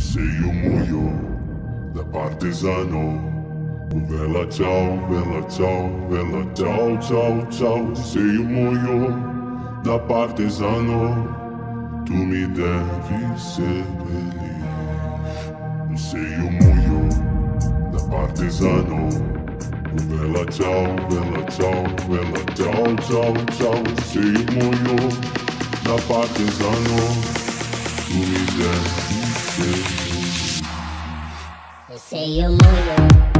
sei o moio da partesano. Vela tchau, vela tchau, vela tchau, tchau, tchau. Sei o moio da partesano. Tu me deves sebelir. Sei o moio da partesano. Vela tchau, vela tchau, vela tchau, tchau, tchau. Sei o moio da partesano. Tu me deves Você e o mundo.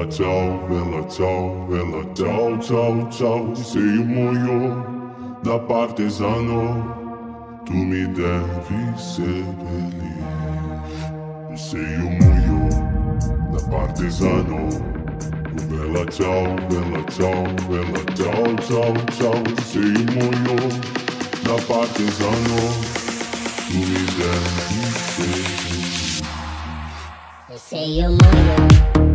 Vela tchau, vela tchau, vela tchau, tchau, tchau Sei o moio da partesano Tu me deves ser feliz Sei o moio da partesano Vela tchau, vela tchau, vela tchau, tchau, tchau Sei o moio da partesano Tu me deves ser feliz Sei o moio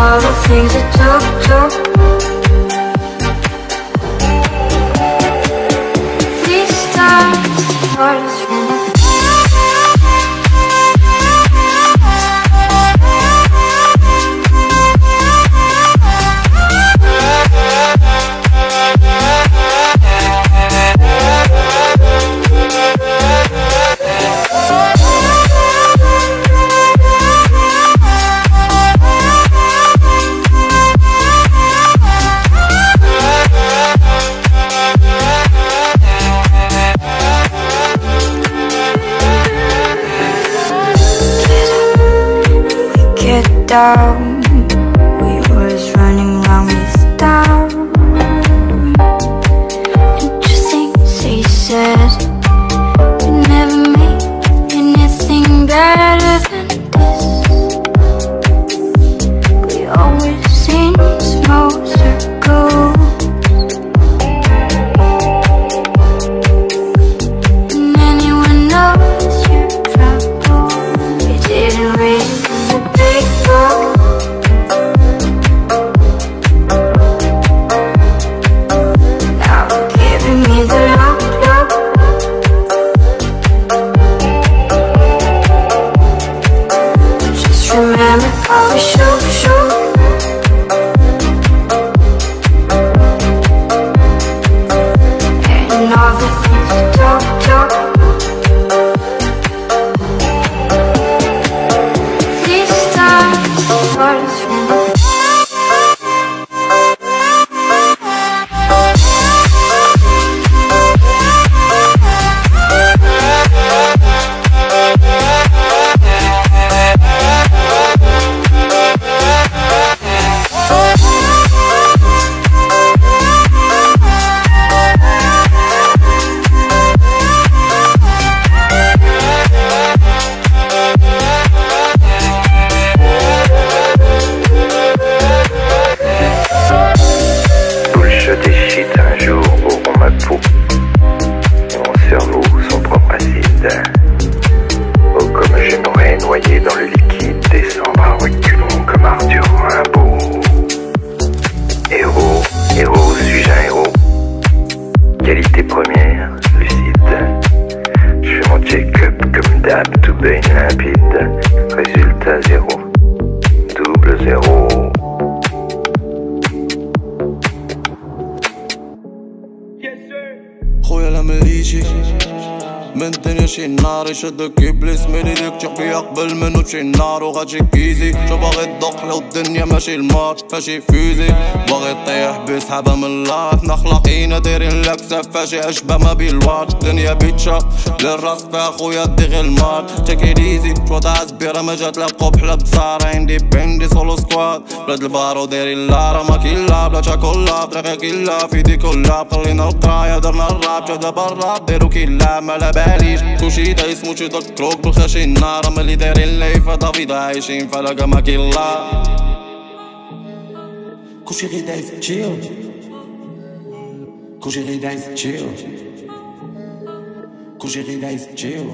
all the things it took, took down. Rapide, résultat 0. Double 0. Yes, sir. من الدنيا شي نار يشدك ابليس من ايديك تحكي قبل منو تشي نار وغاتشي كيزي شو باغي تدق لو الدنيا ماشي المار فاشي فيزي باغي طيح بسحابة من اللات نخلقينا دايرين لك فاشي اشبه ما بين الواد الدنيا بيتشا للراس فيها خويا دي غير المال تشيك ايزي شو تاع سبيرة ما جات لا قبحلة بصارة عندي بيندي سولو سكواد بلاد البارو دايرين لارا ما كيلا بلا شاكولا بطريقة كيلا في دي كلها خلينا القراية درنا الراب شو دابا الراب ديرو كيلا ما لا باليش كلشي دايس موتشي تذكروك بالخاشي النار ملي دايرين ليفا دافيد عايشين فلاقة ما كيلا كلشي غير دايس تشيل كلشي غير دايس تشيل كلشي غير دايس تشيل